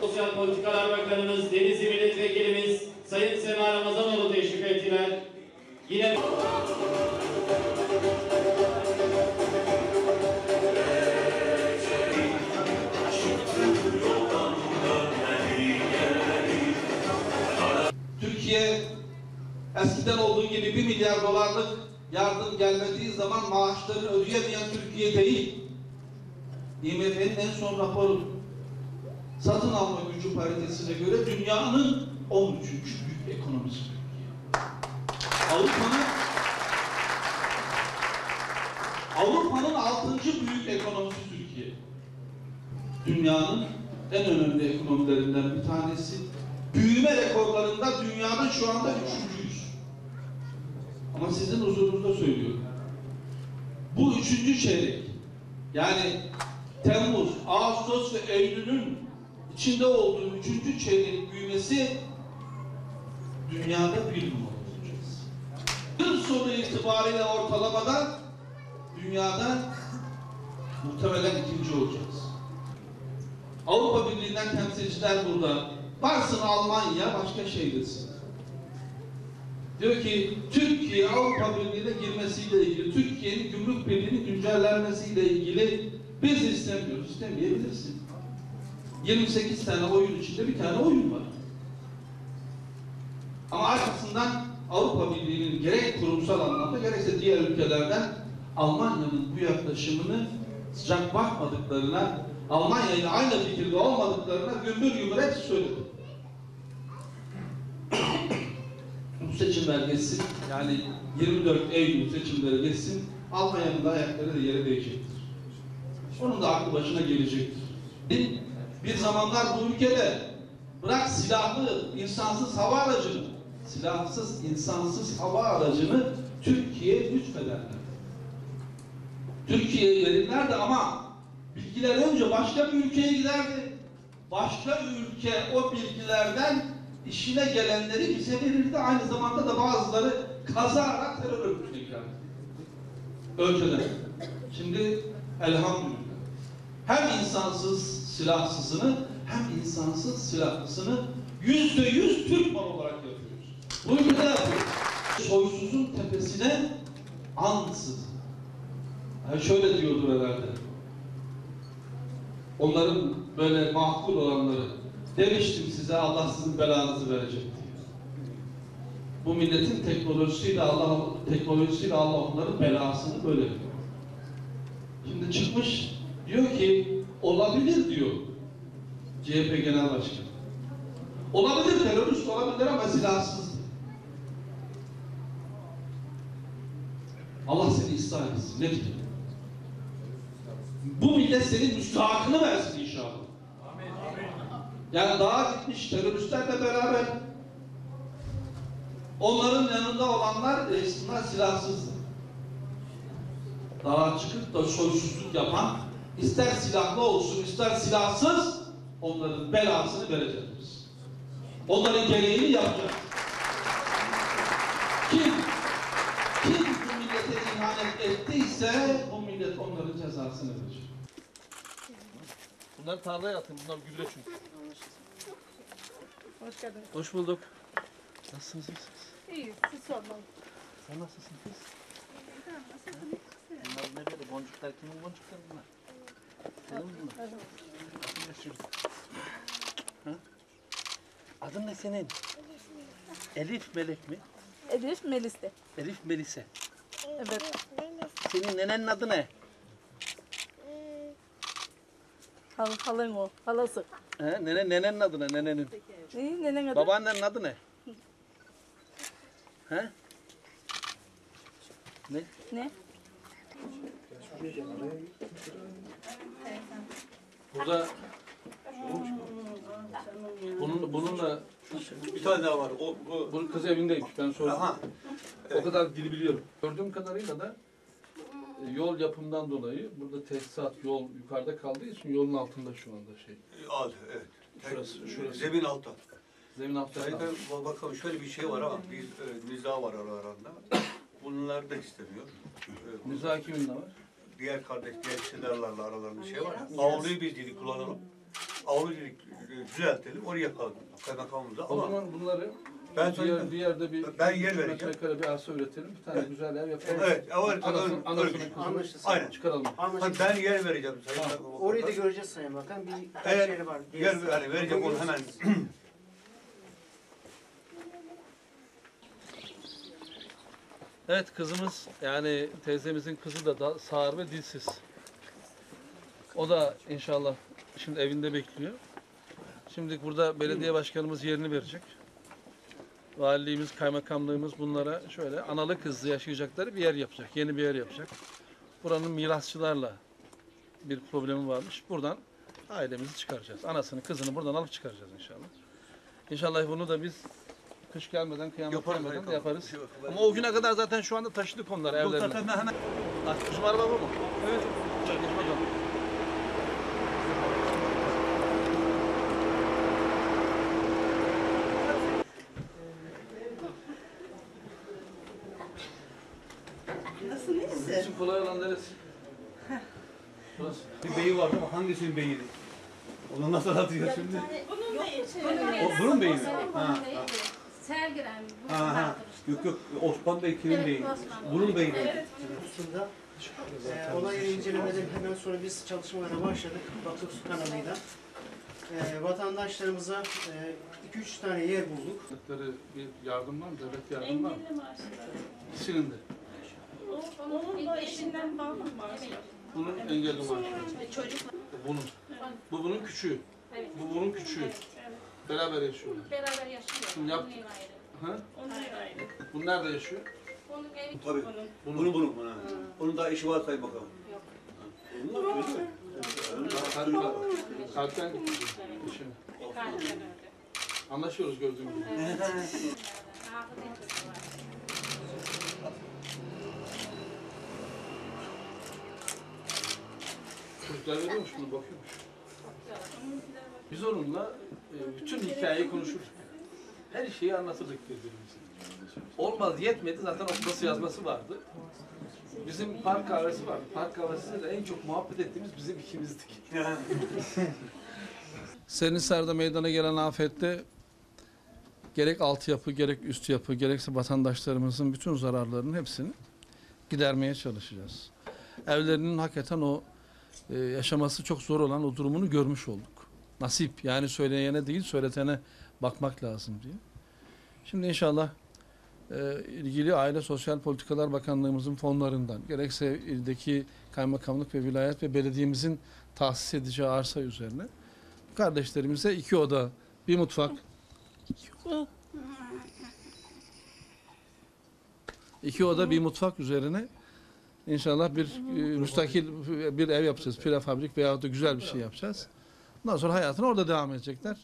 Sosyal Politikalar Bakanımız, Denizli Milletvekilimiz Sayın Sema Ramazanoğlu teşrif ettiler. Yine Türkiye eskiden olduğu gibi bir milyar dolarlık yardım gelmediği zaman maaşlarını ödeyemeyen Türkiye değil. IMF'nin en son raporu satın alma gücü paritesine göre dünyanın 13. büyük ekonomisi Türkiye. Avrupa'nın Avrupa'nın 6. büyük ekonomisi Türkiye. Dünyanın en önemli ekonomilerinden bir tanesi. Büyüme rekorlarında dünyada şu anda üçüncüyüz. Ama sizin huzurunuzda söylüyorum. Bu üçüncü çeyrek, yani Temmuz, Ağustos ve Eylül'ün içinde olduğu üçüncü çeyrek büyümesi dünyada bir numara olacağız. Yıl sonu itibariyle ortalamada dünyada muhtemelen ikinci olacağız. Avrupa Birliği'nden temsilciler burada. Varsın Almanya başka şey desin. Diyor ki Türkiye Avrupa Birliği'ne girmesiyle ilgili, Türkiye'nin gümrük birliğinin güncellenmesiyle ilgili biz istemiyoruz. İstemeyebilirsin. 28 tane oyun içinde bir tane oyun var. Ama arkasından Avrupa Birliği'nin gerek kurumsal anlamda gerekse diğer ülkelerden Almanya'nın bu yaklaşımını sıcak bakmadıklarına, Almanya ile aynı fikirde olmadıklarına gümbür gümbür hepsi söyledi. bu seçimler geçsin, yani 24 Eylül seçimleri geçsin, Almanya'nın da ayakları da yere değecektir. Onun da aklı başına gelecektir. Bir, bir zamanlar bu ülkede bırak silahlı, insansız hava aracını, silahsız, insansız hava aracını Türkiye'ye lütfederler. Türkiye'ye verirlerdi ama bilgiler önce başka bir ülkeye giderdi. Başka ülke o bilgilerden işine gelenleri bize verirdi. Aynı zamanda da bazıları kazara terör örgütüne girerdi. Şimdi elhamdülillah. Hem insansız silahsızını hem insansız silahlısını yüzde yüz Türk malı olarak yapıyoruz. Bu ülkede yapıyoruz. Soysuzun tepesine ansız. Yani şöyle diyordur herhalde. Onların böyle makul olanları demiştim size Allah sizin belanızı verecek diye. Bu milletin teknolojisiyle Allah teknolojisiyle Allah onların belasını böyle. Şimdi çıkmış diyor ki olabilir diyor CHP Genel Başkanı. Olabilir terörist olabilir ama silahsız. Allah seni ıslah etsin. Ne diyeyim? Bu millet senin müstahakını versin inşallah. Yani daha gitmiş teröristlerle beraber onların yanında olanlar e, bunlar silahsızdı. Daha çıkıp da soysuzluk yapan ister silahlı olsun ister silahsız onların belasını vereceğiz. Onların gereğini yapacağız. Kim kim bu millete ihanet ettiyse bu millet onların cezasını verecek. Bunları tarlaya atın. Bunlar gübre çünkü. Hoş geldiniz. Hoş bulduk. Nasılsınız? iyisiniz? İyi, siz sormalı. Sen nasılsın kız? Bunlar ne böyle? Boncuklar kimin boncukları bunlar? Ha? Adın ne senin? Elif Melek mi? Elif Melis'te. Elif Melise. Evet. Senin nenenin adı ne? Hal, halın o, halası. He? Nene, nenenin adı ne? Nenenin. İyi, nenen adı? Babaannenin adı ne? He? Ne? Ne? Burada bunun bununla Bir tane daha var. O, bu. bu kız evindeymiş. Ben sordum. Aha. O kadar dili biliyorum. Gördüğüm kadarıyla da e, yol yapımından dolayı burada tesisat, yol yukarıda kaldığı için yolun altında şu anda şey. Al, evet. Şurası, şurası. Zemin altta. Zemin altta Sayın. Bey, bakalım şöyle bir şey var ama biz e, niza var aralarında. Bunlar da istemiyor. E, Nizam kimin de var? Diğer kardeş, diğer hissedarlarla aralarında şey var. Avluyu biz dedik kullanalım. avlu dedik e, düzeltelim oraya yapalım kaymakamımıza O ama zaman bunları Ben bir, yer, bir yerde bir Ben yer vereceğim. metrekare bir arsa üretelim. Bir tane Evet. güzel ev yapalım. evet evet Anasını, öyle- anasını öyle. kızını. Aynen. çıkaralım. Hani Anlaşıldı. ben yer vereceğim sayın. Bakan. Orayı da göreceğiz Sayın Bakan. Bir Eğer kaç yeri var. yer yani vereceğim onu hemen Evet kızımız yani teyzemizin kızı da, da sağır ve dilsiz. O da inşallah şimdi evinde bekliyor. Şimdi burada belediye başkanımız yerini verecek. Valiliğimiz, kaymakamlığımız bunlara şöyle analı kızlı yaşayacakları bir yer yapacak. Yeni bir yer yapacak. Buranın mirasçılarla bir problemi varmış. Buradan ailemizi çıkaracağız. Anasını, kızını buradan alıp çıkaracağız inşallah. İnşallah bunu da biz kış gelmeden, kıyamet Yaparız, gelmeden de yaparız. şey yok. Ama o güne kadar zaten şu anda taşıdık onları evlerine. zaten ben hemen Ah, bizim araba bu mu? Evet. Geç bakalım. Nasıl neyse? Için kolay olan neresi? Burası. bir beyi vardı ama hangisinin beyiydi? Onu nasıl atıyor şimdi? Bunun O bunun beyi mi? Ha, ha. Sergiren bu Ha, ha. Yok yok Osman Bey kimin Evet, beyi? Bunun beyi mi? konusunda e, olay incelemeden hemen sonra biz çalışmalara başladık. Vakıf kanalıyla. E, vatandaşlarımıza 2-3 tane yer bulduk. Bir yardım var mı? Devlet yardım var mı? engelli maaşları. İkisinin de. Onun da eşinden bağlı maaşı. Bunun engelli maaşı. Çocuk Bunun. Bu bunun küçüğü. Evet. Bu bunun küçüğü. Beraber yaşıyorlar. beraber yaşıyor. Şimdi yap- Onun evi ayrı. Ha? onun ayrı. Bu nerede yaşıyor? Onun evi Tabii. Bunun. Bunun bunun. Ha. Onun daha işi var sayın bakalım. Yok. Onun da işi var. Kalpten, kalpten öldü. Anlaşıyoruz gördüğüm gibi. Evet. Hafızın kızı var. Çocuklar veriyormuş bunu bakıyormuş. Biz onunla e, bütün hikayeyi konuşurduk. Her şeyi anlatırdık birbirimize. Olmaz yetmedi zaten okuması yazması vardı. Bizim park kahvesi vardı. Park kahvesinde de en çok muhabbet ettiğimiz bizim ikimizdik. Senisar'da meydana gelen afette gerek altyapı, gerek üst yapı, gerekse vatandaşlarımızın bütün zararlarının hepsini gidermeye çalışacağız. Evlerinin hakikaten o e, yaşaması çok zor olan o durumunu görmüş olduk. Nasip yani söyleyene değil söyletene bakmak lazım diye. Şimdi inşallah e, ilgili Aile Sosyal Politikalar Bakanlığımızın fonlarından gerekse ildeki kaymakamlık ve vilayet ve belediyemizin tahsis edeceği arsa üzerine kardeşlerimize iki oda, bir mutfak, iki oda, bir mutfak üzerine İnşallah bir e, müstakil bir ev yapacağız. Prefabrik veyahut da güzel bir şey yapacağız. Ondan sonra hayatına orada devam edecekler.